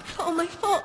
It's all my fault.